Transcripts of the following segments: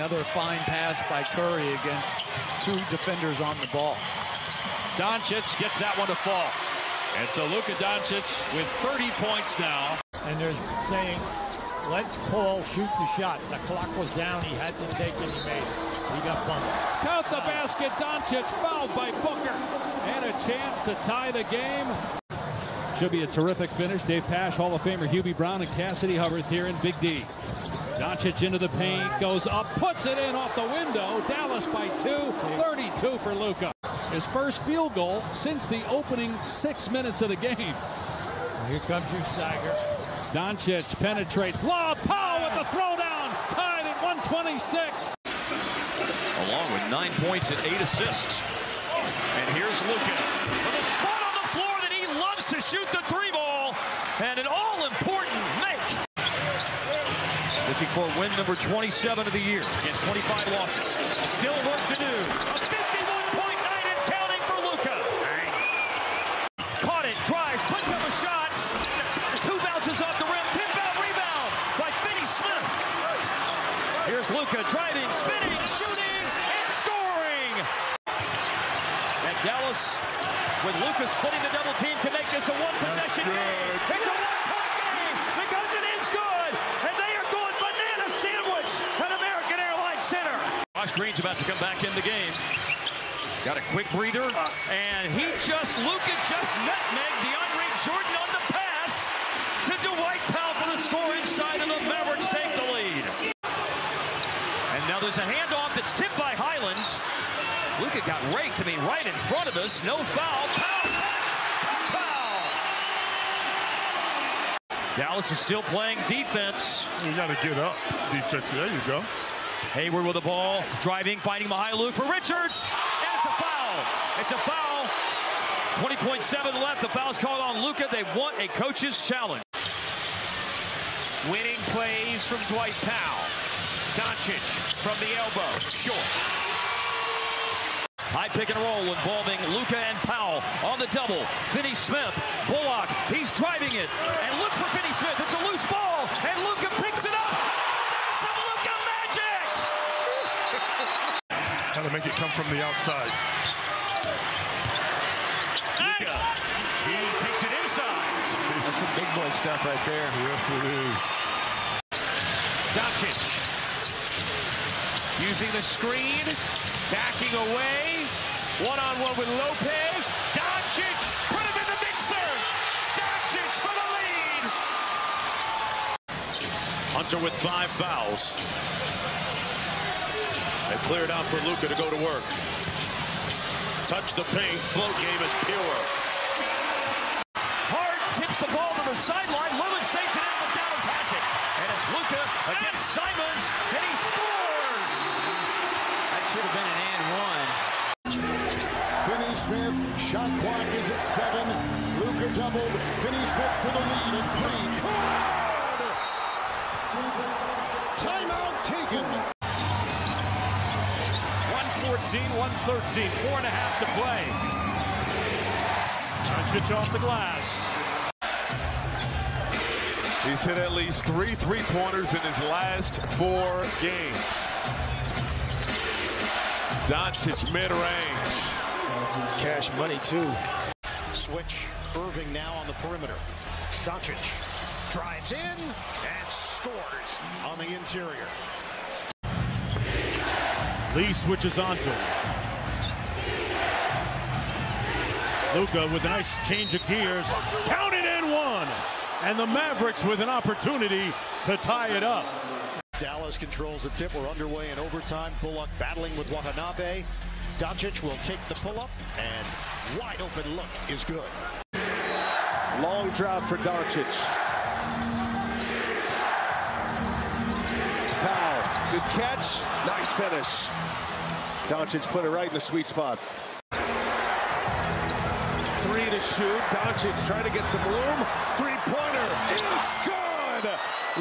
Another fine pass by Curry against two defenders on the ball. Doncic gets that one to fall. And so Luka Doncic with 30 points now. And they're saying, let Paul shoot the shot. The clock was down. He had to take it. He made it. He got bumped. Count the basket. Doncic fouled by Booker. And a chance to tie the game. Should be a terrific finish. Dave Pasch, Hall of Famer Hubie Brown, and Cassidy Hubbard here in Big D. Doncic into the paint, goes up, puts it in off the window. Dallas by two, 32 for Luka. His first field goal since the opening six minutes of the game. Here comes your Sager. Doncic penetrates. Lob, Powell with the throwdown. Tied at 126. Along with nine points and eight assists. And here's Luka with a spot on the floor that he loves to shoot the three ball. And an all-important make. 54 win number 27 of the year against 25 losses. Still work to do. A 51-point night and counting for Luka. Caught it, drives, puts up a shot. Two bounces off the rim. Tip out rebound by Finney Smith. Here's Luka driving, spinning, shooting, and scoring. And Dallas with Luka splitting the double team to make this a one possession game. It's a one point game because it is good. And they are going banana sandwich at American Airlines Center. Josh Green's about to come back in the game. Got a quick breather, and he just, Luka just nutmegged DeAndre Jordan on the pass to Dwight Powell for the score inside of the Mavericks take the lead. And now there's a handoff that's tipped by Hyland. Luka got raked, I mean, right in front of us. No foul. Powell. Foul. Dallas is still playing defense. You got to get up defense. There you go. Hayward with the ball, driving, finding Mahiluk for Richards, and it's a foul. It's a foul. 20.7 left. The foul's called on Luka. They want a coach's challenge. Winning plays from Dwight Powell. Doncic from the elbow. Short. High pick and roll involving Luka and Powell on the double. Finney Smith, Bullock, he's driving it and looks for Finney Smith. It's a loose ball, and Luka picks it up. There's some Luka magic. Got to make it come from the outside. Luka, he takes it inside. That's some big boy stuff right there. Yes, it is. Doncic using the screen, backing away, one-on-one with Lopez. Doncic put him in the mixer. Doncic for the lead. Hunter with five fouls. They cleared out for Luka to go to work. Touch the paint. Float game is pure. Hart tips the ball to the sideline. Lillard saves it in with Dallas has it. And it's Luka against Simons, and he scores. That should have been an and one. Finney Smith, shot clock is at seven. Luka doubled. Finney Smith for the lead at three. Timeout taken. 114, 113. Four and a half to play. Doncic off the glass. He's hit at least three three-pointers in his last four games. Doncic mid-range. Cash money, too. Switch. Irving now on the perimeter. Doncic drives in and scores on the interior. Lee switches onto him. Luka with a nice change of gears. Counted in one. And the Mavericks with an opportunity to tie it up. Dallas controls the tip. We're underway in overtime. Bullock battling with Watanabe. Doncic will take the pull-up, and wide open look is good. Long drive for Doncic. Good catch, nice finish. Doncic put it right in the sweet spot. Three to shoot. Doncic trying to get some room. Three-pointer is good.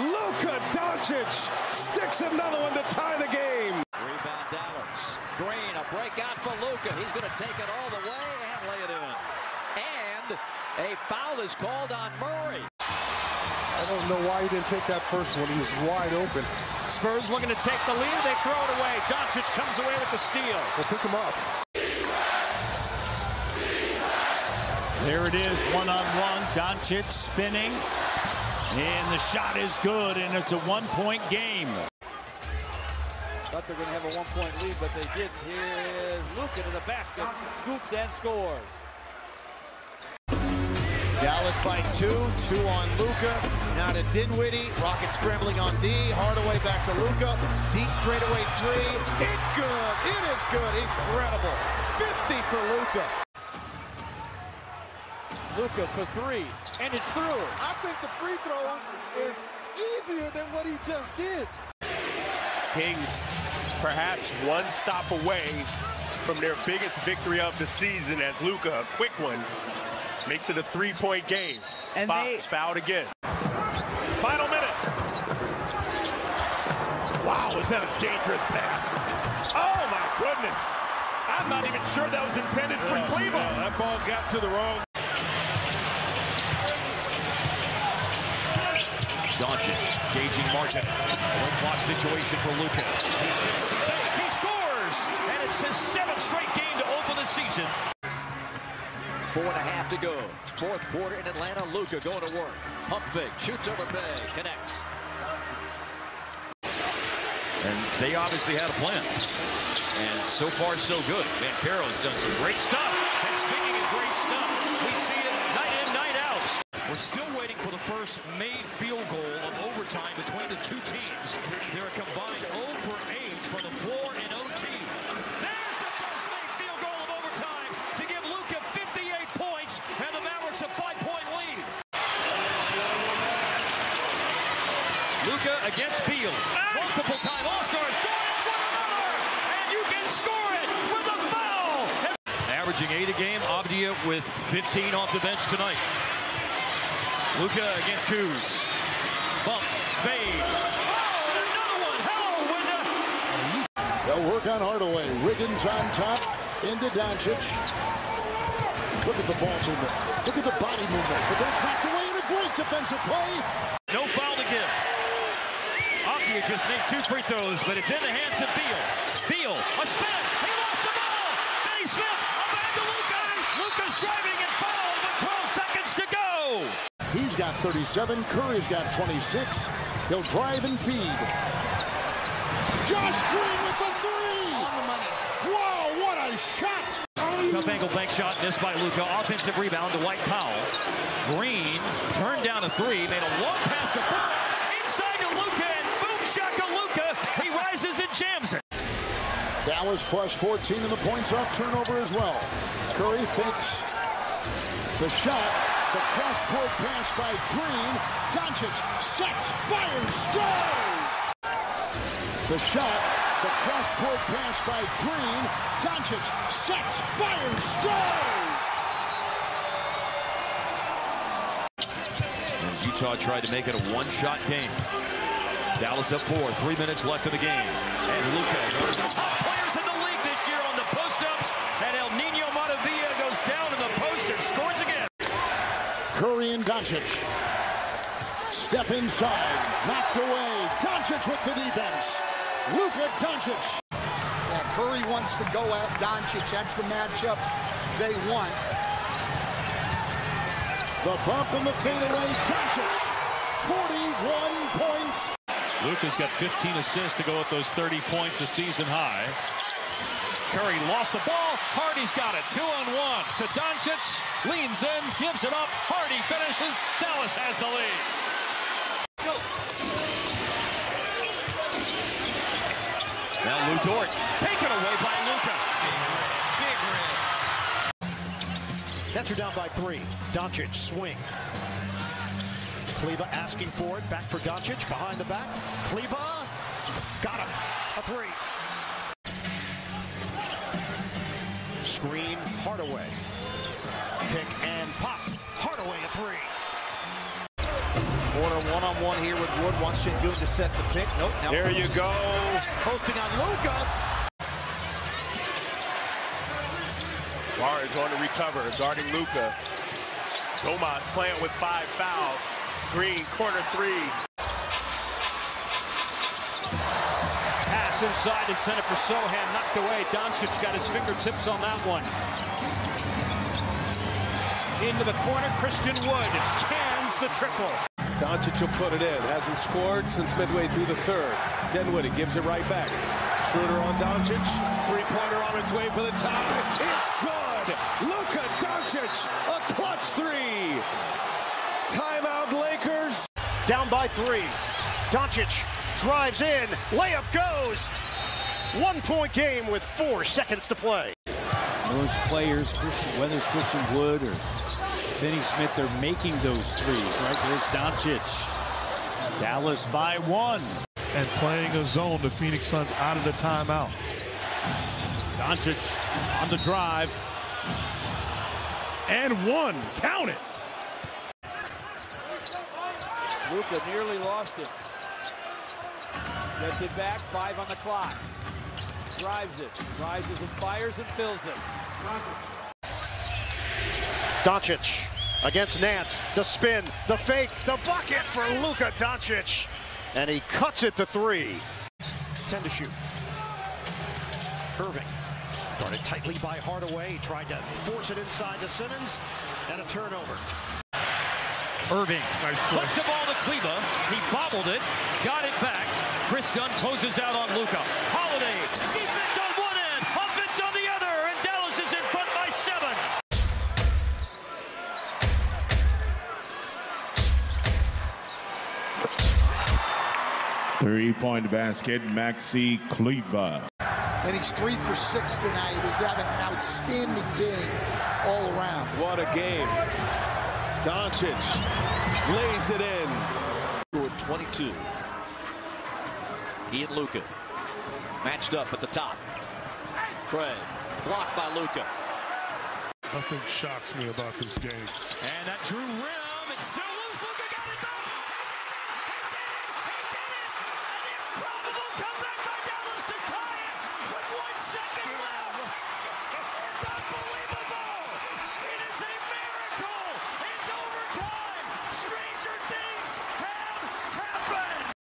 Luka Doncic sticks another one to tie the game. Rebound Dallas. Green, a breakout for Luka. He's going to take it all the way and lay it in. And a foul is called on Murray. I don't know why he didn't take that first one. He was wide open. Spurs looking to take the lead. They throw it away. Doncic comes away with the steal. We'll pick him up. There it is, one-on-one. Doncic spinning. And the shot is good, and it's a one-point game. Thought they were going to have a one-point lead, but they didn't. Here's Luka to the back and scoops and scores. Dallas by two, two on Luka. Now to Dinwiddie. Rocket scrambling on D. Hardaway back to Luka. Deep straightaway three. It's good. It is good. Incredible. 50 for Luka. Luka for three, and it's through. I think the free throw is easier than what he just did. Kings perhaps one stop away from their biggest victory of the season as Luka, a quick one, makes it a three-point game. And Fox they- fouled again. Final minute. Wow, was that a dangerous pass? Oh my goodness. I'm not even sure that was intended for oh, Cleveland. that ball got to the wrong. Doncic gauging Martin. One clock situation for Luka. He spins, he banks, he scores! And it's his seventh straight game to open the season. Four and a half to go. Fourth quarter in Atlanta. Luka going to work. Pump fake. Shoots over Bay. Connects. And they obviously had a plan. And so far, so good. Man, Carroll's done some great stuff. And speaking of great stuff, we see it night in, night out. We're still waiting for the first made field goal of overtime between the two teams. They're combined 0 for 8 for the floor in OT. There's the first made field goal of overtime to give Luka 58 points and the Mavericks a five-point lead. Luka against Beal. Multiple time All-Stars one another. And you can score it with a foul. Averaging eight a game. Avdija with 15 off the bench tonight. Luka against Kuz. Bump, fades. Oh, another one. Hello, Winda. They'll work on Hardaway. Wiggins on top. Into Doncic. Look at the ball movement. Look at the body movement. But that's knocked away in a great defensive play. No foul to give. Avdija just made two free throws, but it's in the hands of Beal. Beal, a spin. He lost the ball. Finney Smith, a back to Luka. Luka's driving and fouled with 12 seconds to go. He's got 37. Curry's got 26. He'll drive and feed. Josh Green with the three. On the money. Wow, what a shot. Tough angle bank shot missed by Luka. Offensive rebound to Dwight Powell. Green turned down a three, made a long pass to Burke. Inside to Luka and boom shaka Luka. He rises and jams it. Dallas plus 14 in the points off turnover as well. Curry fakes the shot. The cross-court pass by Green. Doncic sets, fires, scores! The shot. The cross-court pass by Green. Doncic sets, fires, scores! As Utah tried to make it a one-shot game. Dallas up four, three minutes left in the game. And Luka, one of the top players in the league this year on the post-ups. And El Nino Maravilla goes down in the post and scores again. Curry and Doncic. Step inside. Knocked away. Doncic with the defense. Luka Doncic. Yeah, Curry wants to go at Doncic. That's the matchup they want. The bump and the fadeaway. Doncic. 41 points. Luka's got 15 assists to go with those 30 points a season high. Curry lost the ball. Hardy's got it. Two on one to Doncic. Leans in, gives it up. Hardy finishes. Dallas has the lead. Now Lu Dort taken away by Luka. Nets are down by three. Doncic swing. Kleber asking for it. Back for Doncic. Behind the back. Kleber. Got him. A three. Screen. Hardaway. Pick and pop. Hardaway a three. Corner one-on-one here with Wood. Wants Sengun to set the pick. Nope. Now There you go. Posting on Luka. Barnes on to recover, guarding Luka. Domas playing with five fouls. Green, corner three. Pass inside intended for Sochan. knocked away. Doncic got his fingertips on that one. Into the corner, Christian Wood cans the triple. Doncic will put it in. Hasn't scored since midway through the third. Dinwiddie gives it right back. Schroeder on Doncic. Three-pointer on its way for the tie. It's good. Luka Doncic, a clutch three. Timeout Lakers. Down by three. Doncic drives in. Layup goes. One-point game with four seconds to play. Those players, Christian, whether it's Christian Wood or Finney Smith, they're making those threes, right? There's Doncic. Dallas by one. And playing a zone, the Phoenix Suns out of the timeout. Doncic on the drive. And one. Count it. Luka nearly lost it. Gets it back, five on the clock. Drives it, rises and fires and fills it. Doncic against Nance. The spin, the fake, the bucket for Luka Doncic. And he cuts it to three. 10 to shoot. Irving. Guarded tightly by Hardaway. He tried to force it inside to Simmons. And a turnover. Irving flips the ball to Kleber. He bobbled it, got it back. Kris Dunn closes out on Luka. Holiday, defense on one end, offense on the other, and Dallas is in front by seven. Three-point basket, Maxi Kleber. And he's three for six tonight. He's having an outstanding game all around. What a game. Doncic lays it in. Scored 22. He and Luka matched up at the top. Trey blocked by Luka. Nothing shocks me about this game. And that Drew rim, it's still loose. Luka got it back. He did it. He did it. An improbable comeback by Dallas to tie it with one second left. It's unbelievable. It is a miracle. It's overtime. Stranger things have happened.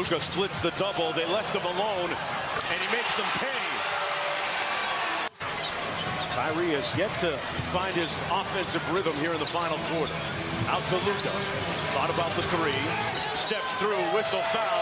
Luka splits the double. They left him alone, and he makes them pay. Kyrie has yet to find his offensive rhythm here in the final quarter. Out to Luka. Thought about the three. Steps through. Whistle foul.